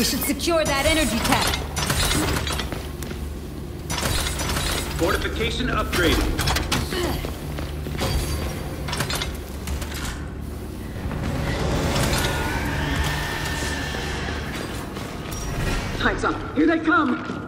We should secure that energy tap. Fortification upgrade. Time's up. Here they come.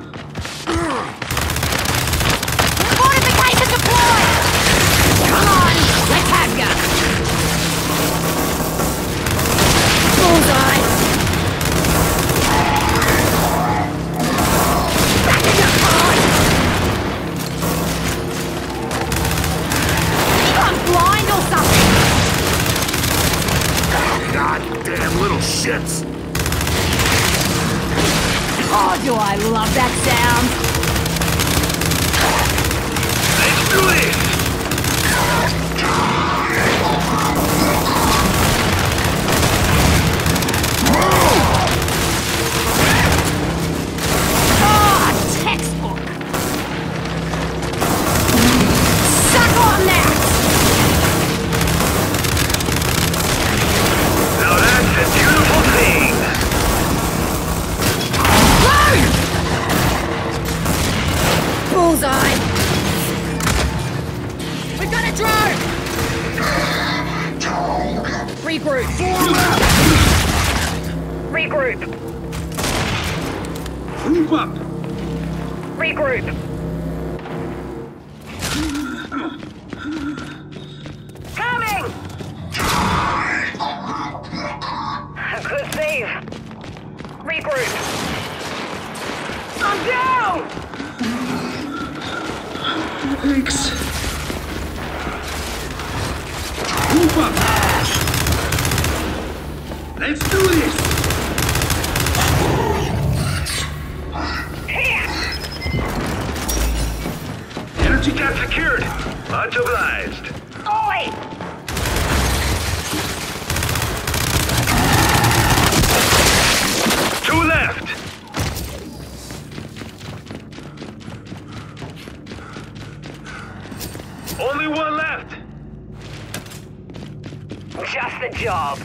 job.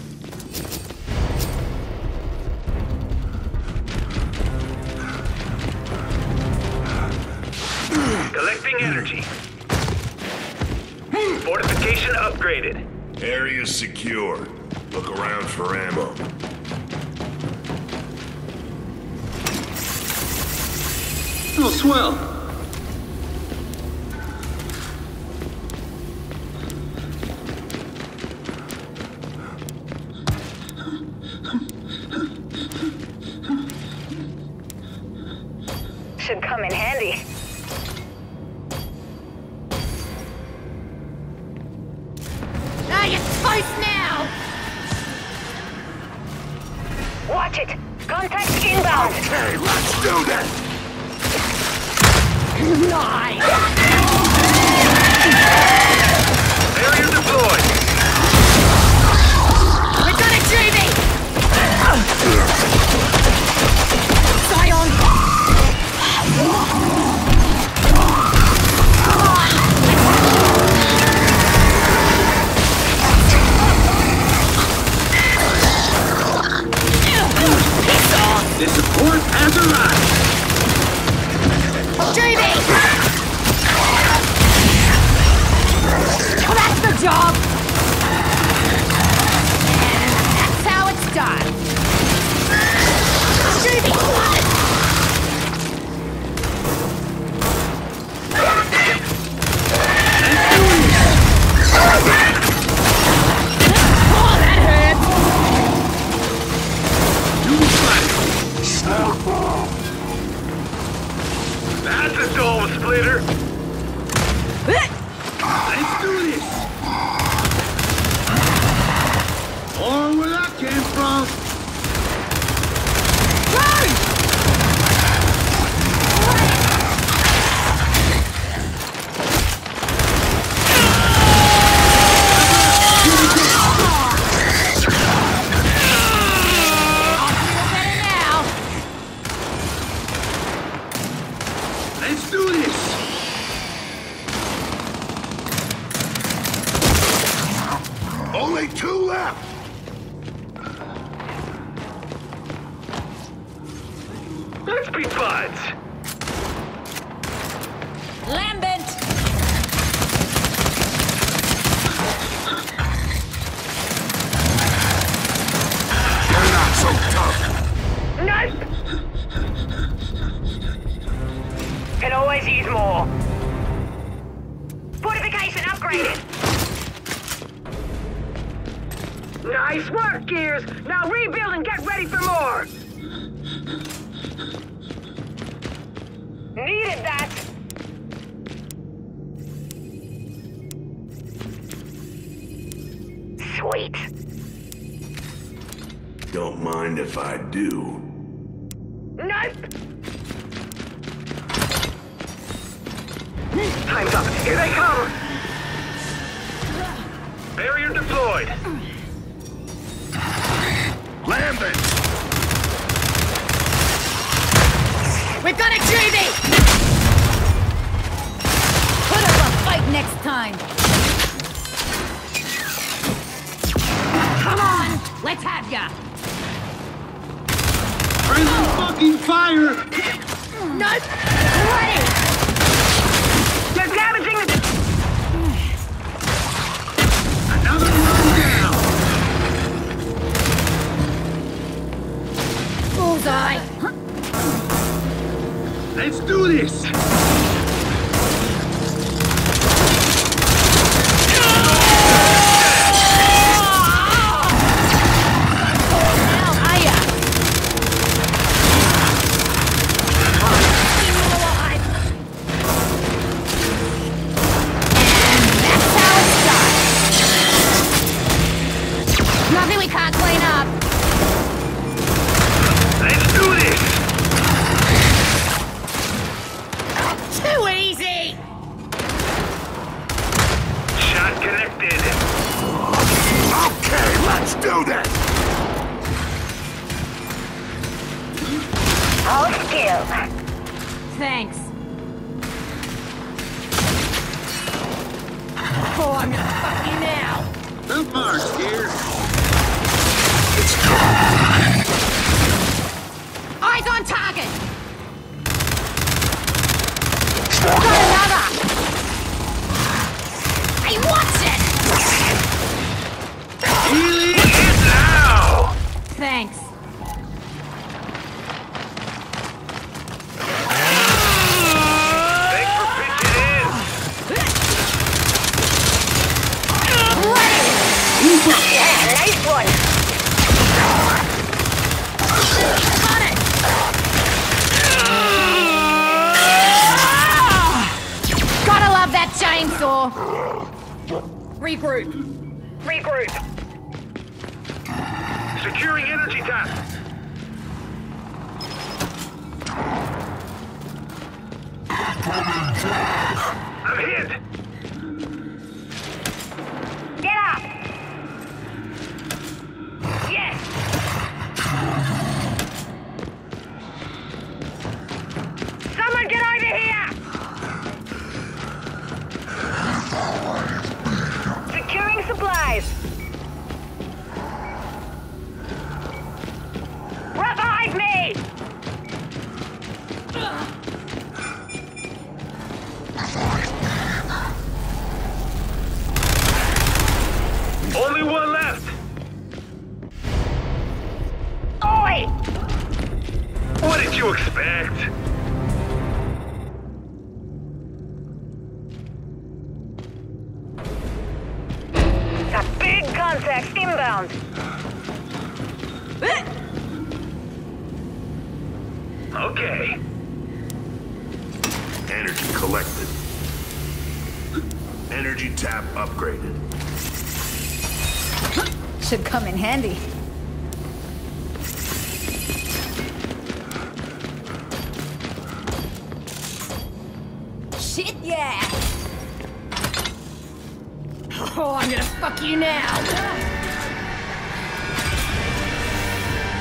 Collecting energy. Fortification upgraded. Area secure. Look around for ammo. Oh, swell. Time's up. Here they come. Barrier deployed. Lambent! We've got a Juvie! Put up a fight next time! Come on! Let's have ya! Friendly fucking fire! Nope. Ready. They're damaging the. Another one down! Bullseye! Let's do this! Regroup. Regroup. Securing energy tap. I'm hit. Energy. Energy tap upgraded. Should come in handy. Shit, yeah! Oh, I'm gonna fuck you now.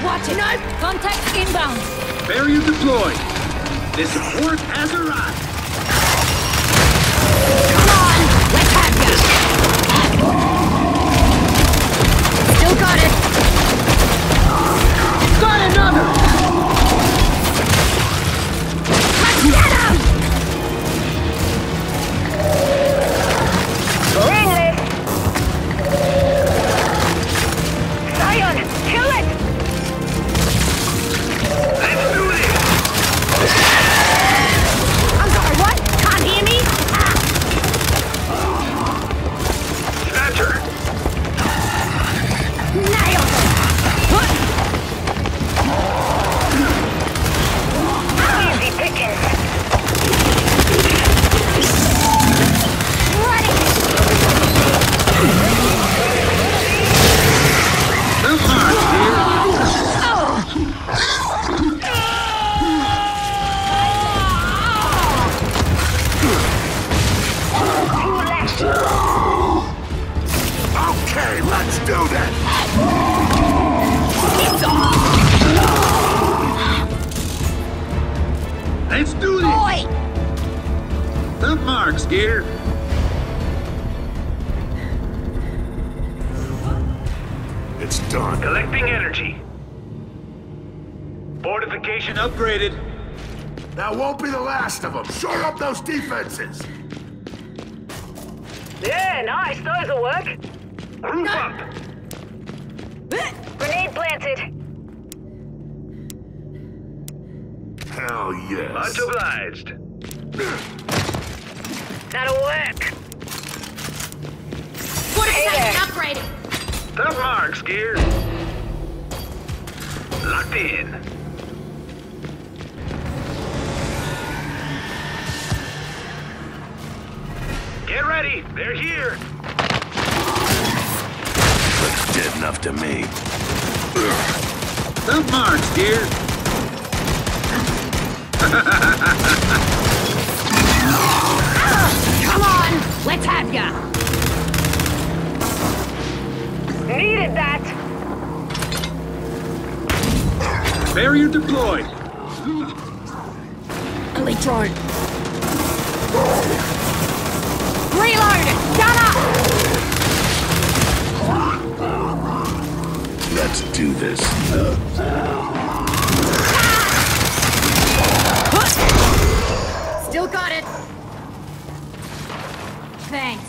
Watch it! No! Contact inbound! Barrier deployed. The support has arrived. Still got it! Got another! Locked in. Get ready. They're here. Looks dead enough to me. The marks, gear. Come on, let's have ya. Needed that. Barrier deployed. Elite drone. Reload! Gun up! Let's do this. Still got it. Thanks.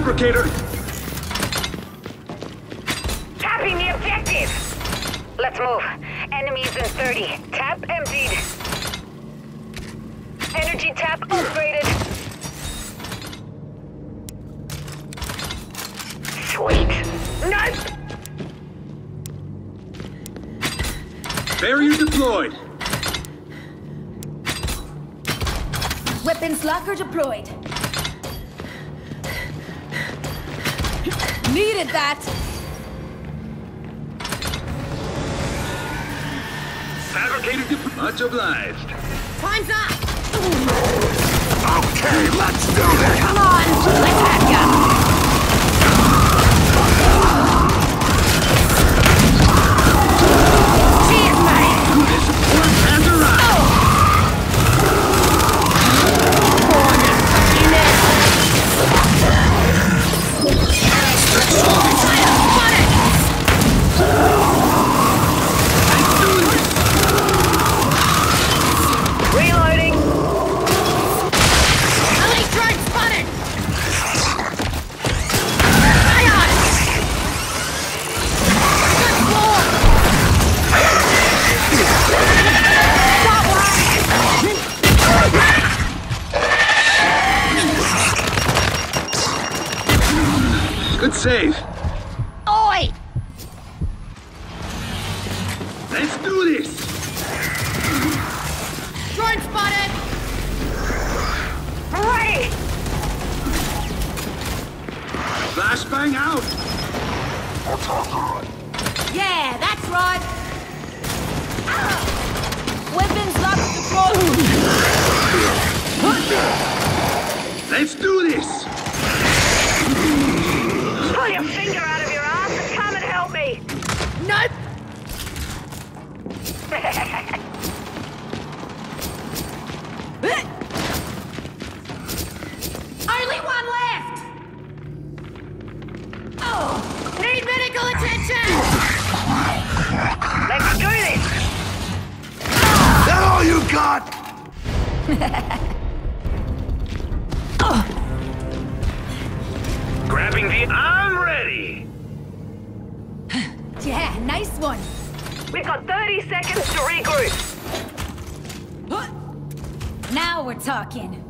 Fabricator. Tapping the objective! Let's move. Enemies in 30. Tap emptied. Energy tap upgraded. Sweet. Nope! Barrier deployed. Weapons locker deployed. Needed that. Fabricator deployed. Much obliged. Time's up. Okay, let's do this! Come on, let's have ya. Let's This! That all you got? Grabbing the. I'm ready. Yeah, nice one. We've got 30 seconds to regroup. Now we're talking.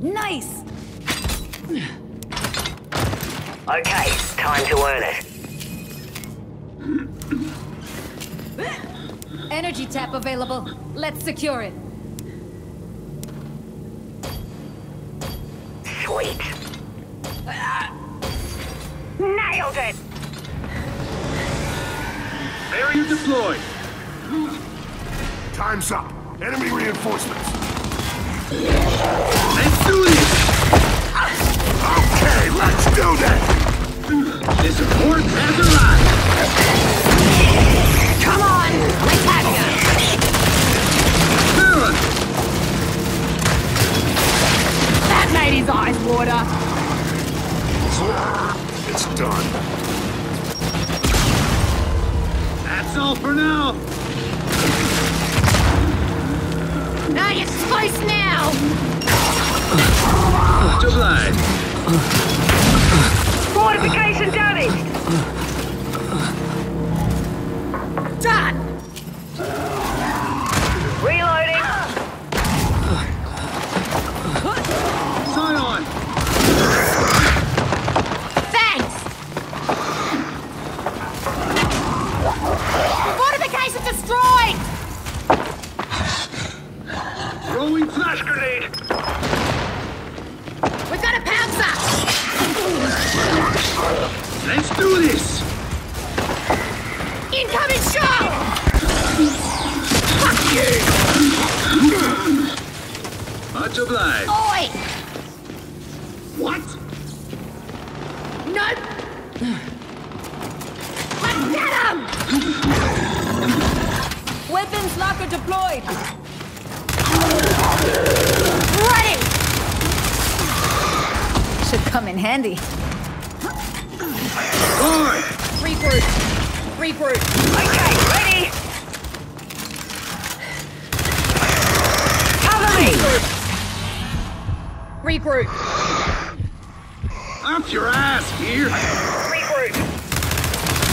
Nice. Okay, time to earn it. Energy tap available. Let's secure it. Weapons locker deployed. Ready. Should come in handy. Regroup. Regroup. Okay, ready! Cover me! Regroup. Up your ass here! Regroup!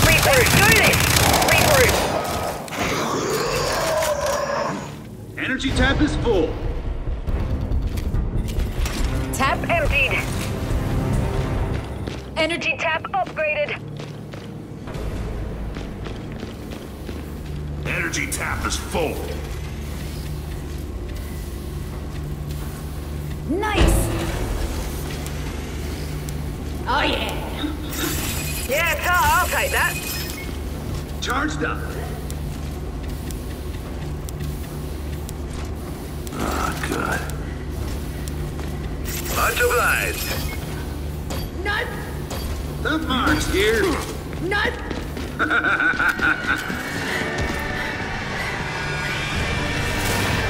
Regroup! Do this! Regroup! Energy tap is full. Tap. Emptied. Energy. Tap upgraded. Energy tap is full. Nice. Oh yeah. Yeah, Tar, I'll take that. Charged up. Ah, good. Much obliged. Nope. The marks here. Nope.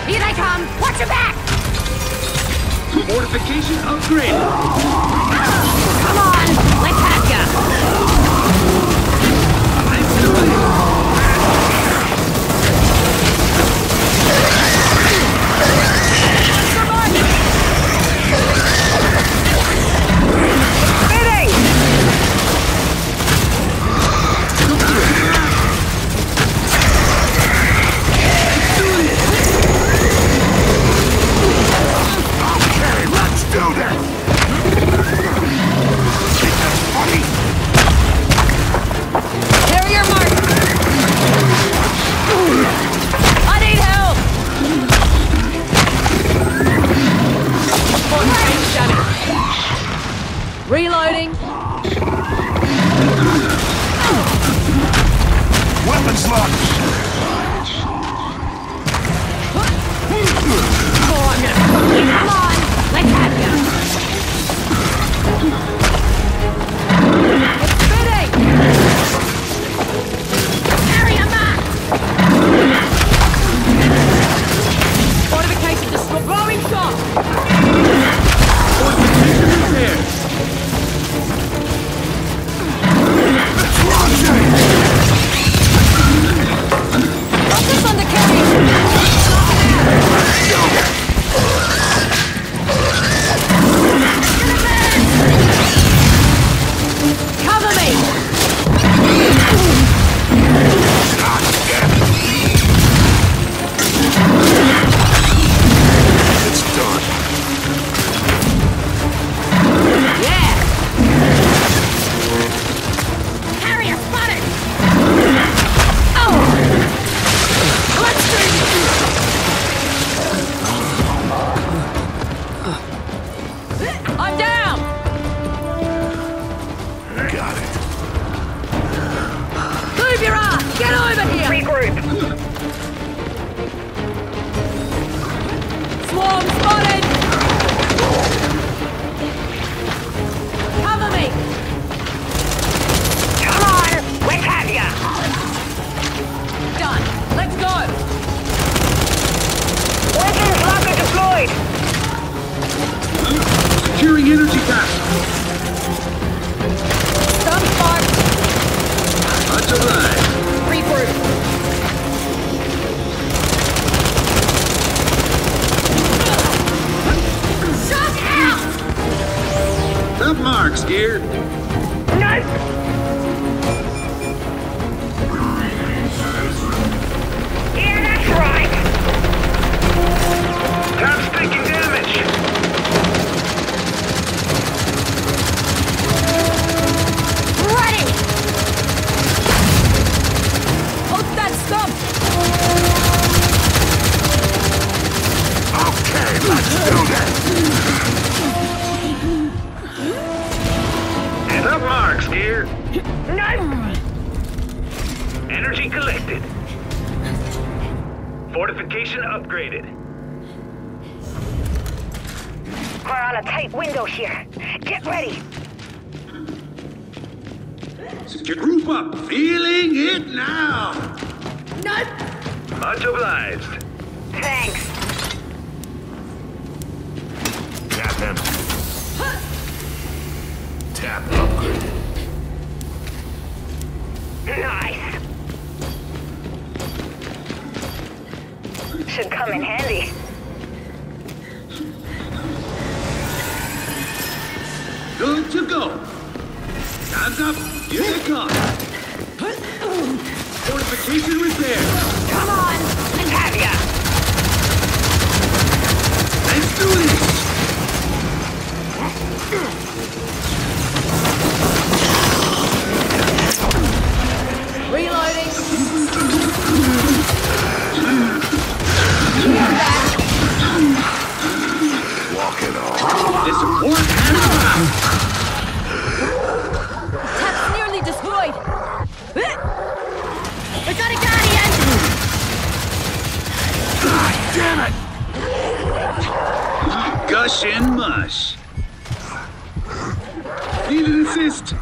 Here they come. Watch your back. Fortification upgraded. Come on. Let's do this! Carrier mark! I need help! Reloading. Weapons locked! warm Energy collected. Fortification upgraded. We're on a tight window here. Get ready. Group up. Feeling it now. Nut. Much obliged. Thanks. come in handy. Good to go. Time's up. Here they come. Fortification repair. Come on. Have ya. Let's do this. Tap's nearly destroyed. Eh? A. God damn it! Gush and mush. Need an assist.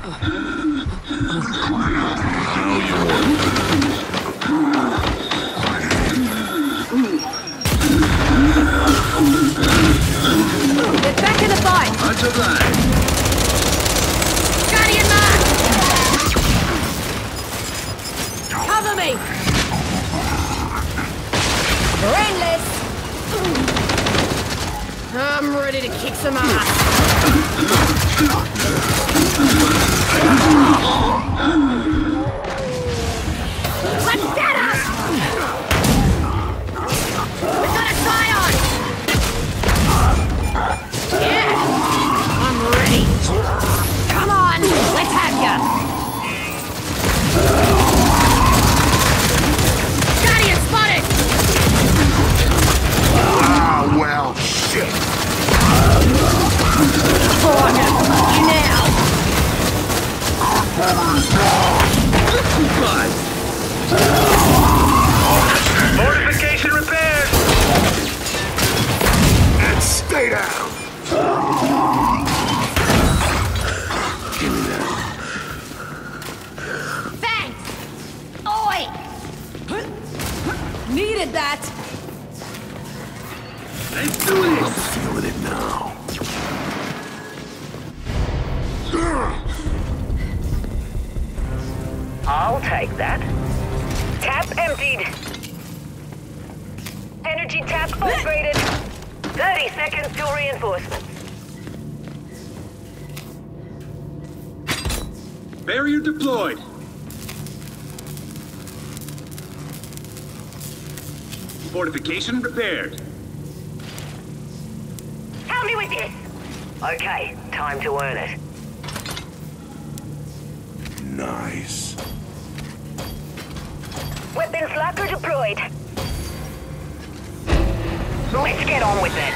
Let's get on with it.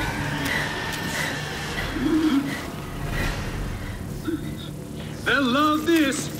They'll love this.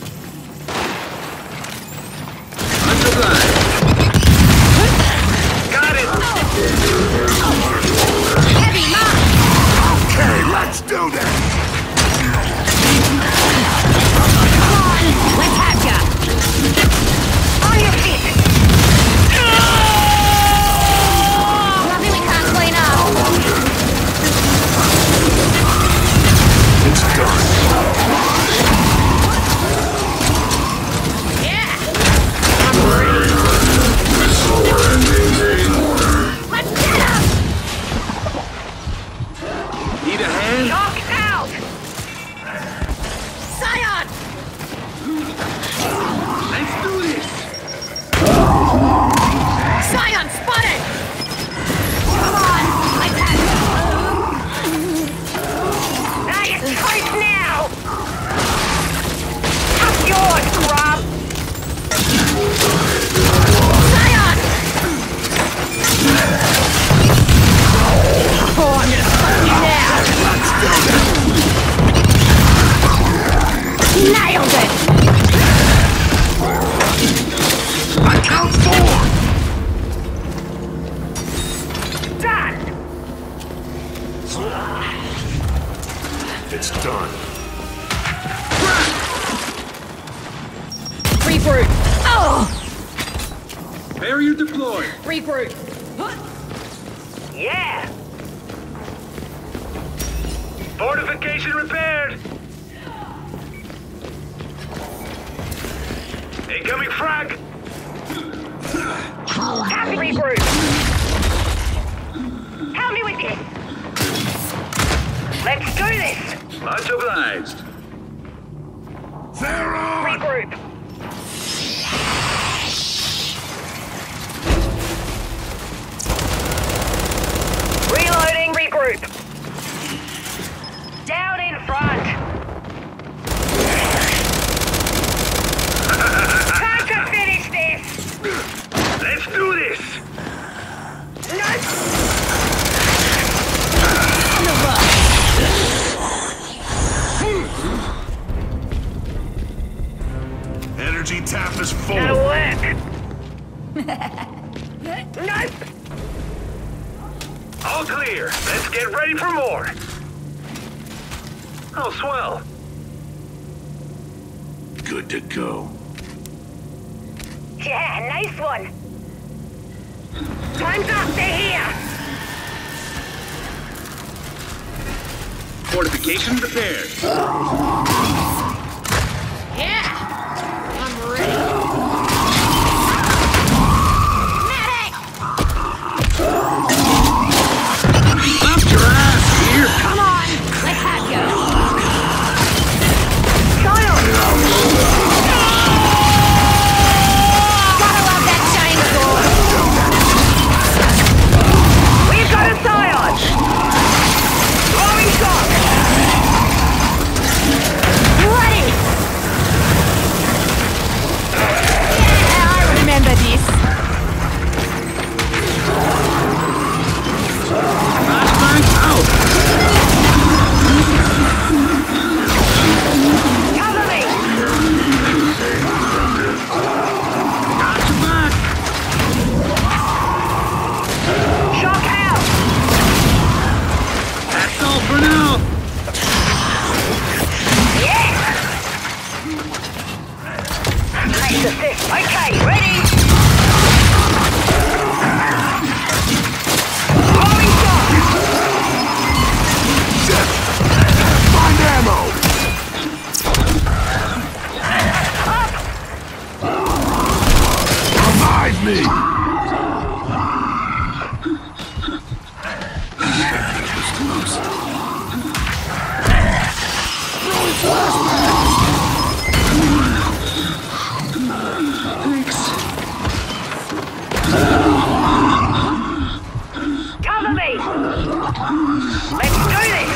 Let's do this!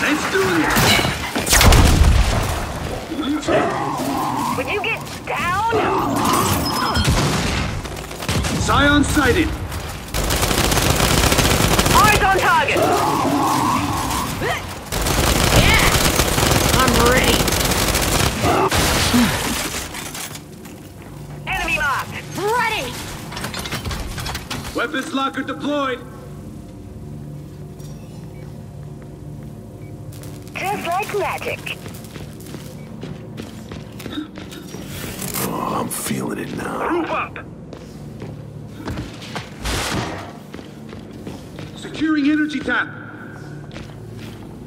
Let's do this! Would you get down? Scion sighted! Eyes on target! Yeah! I'm ready. Enemy marked! Ready! Weapons locker deployed! Magic. Oh, I'm feeling it now. Move up. Securing energy tap!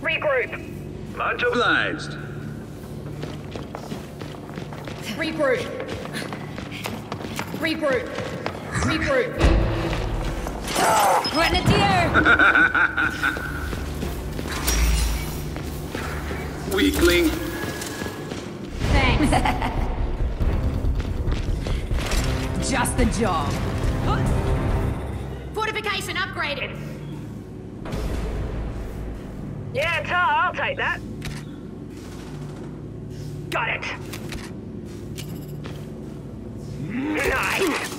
Regroup. Much Obliged. Regroup. Regroup. Regroup. Grenadier! Weakling. Thanks. Just the job. Fortification upgraded. Yeah, Tar, I'll take that. Got it. Nice.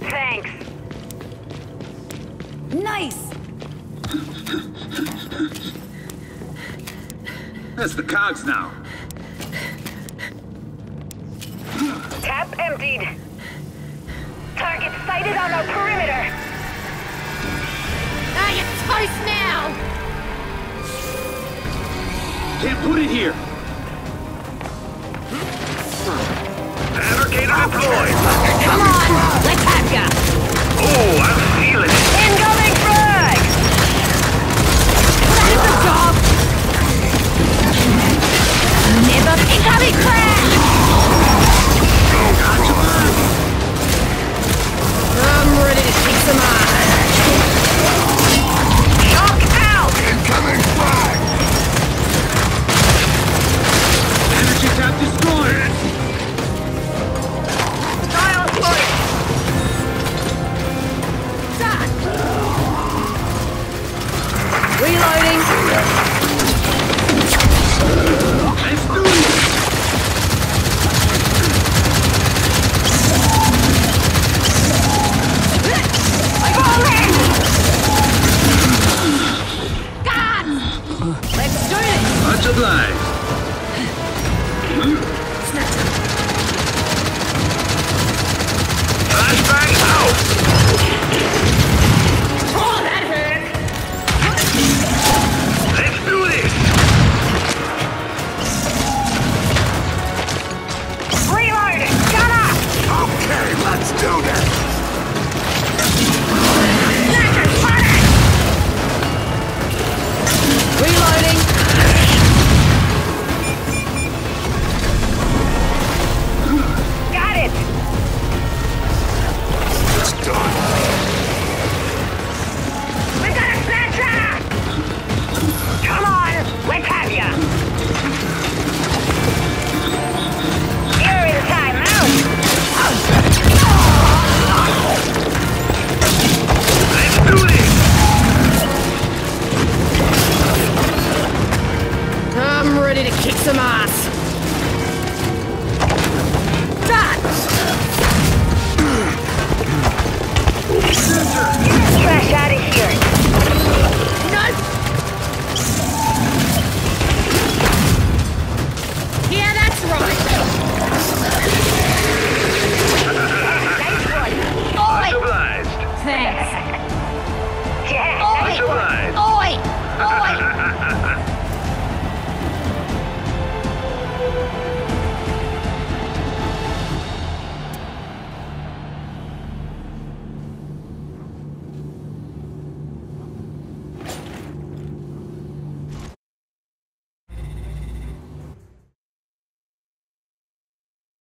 Thanks. Nice. That's the cogs now. Tap emptied. Target sighted on our perimeter. Ah, you're toast now! Can't put it here. Fabricator deployed. I'm ready to kick some ass.